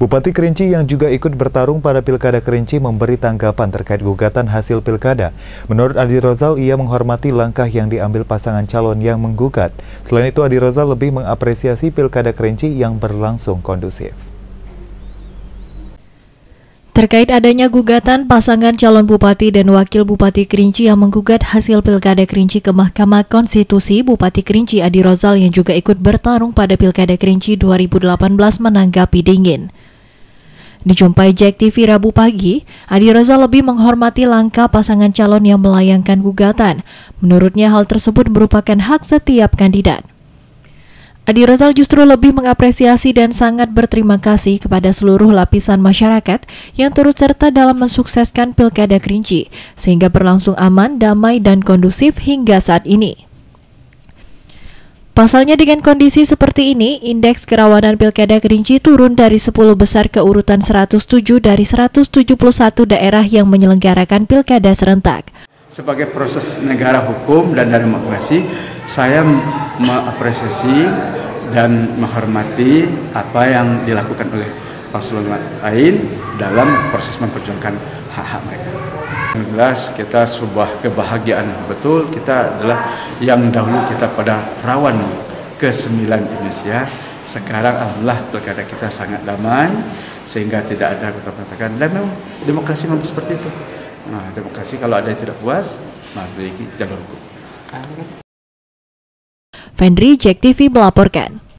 Bupati Kerinci yang juga ikut bertarung pada Pilkada Kerinci memberi tanggapan terkait gugatan hasil Pilkada. Menurut Adi Rozal, ia menghormati langkah yang diambil pasangan calon yang menggugat. Selain itu, Adi Rozal lebih mengapresiasi Pilkada Kerinci yang berlangsung kondusif. Terkait adanya gugatan pasangan calon bupati dan wakil bupati Kerinci yang menggugat hasil Pilkada Kerinci ke Mahkamah Konstitusi, Bupati Kerinci Adi Rozal yang juga ikut bertarung pada Pilkada Kerinci 2018 menanggapi dingin. Dijumpai Jack TV Rabu pagi, Adi Rozal lebih menghormati langkah pasangan calon yang melayangkan gugatan. Menurutnya hal tersebut merupakan hak setiap kandidat. Adi Rozal justru lebih mengapresiasi dan sangat berterima kasih kepada seluruh lapisan masyarakat yang turut serta dalam mensukseskan Pilkada Kerinci, sehingga berlangsung aman, damai, dan kondusif hingga saat ini. Pasalnya dengan kondisi seperti ini, indeks kerawanan Pilkada Kerinci turun dari 10 besar ke urutan 107 dari 171 daerah yang menyelenggarakan Pilkada serentak. Sebagai proses negara hukum dan demokrasi, saya mengapresiasi dan menghormati apa yang dilakukan oleh paslon lain dalam proses memperjuangkan hak-hak mereka. Yang jelas kita sebuah kebahagiaan betul kita adalah yang dahulu kita pada rawan ke sembilan Indonesia sekarang alhamdulillah pilkada kita sangat damai sehingga tidak ada kata-katakan dan memang demokrasi memang seperti itu. Nah, demokrasi kalau ada yang tidak puas, memiliki jalur hukum. Fendri Jack TV melaporkan.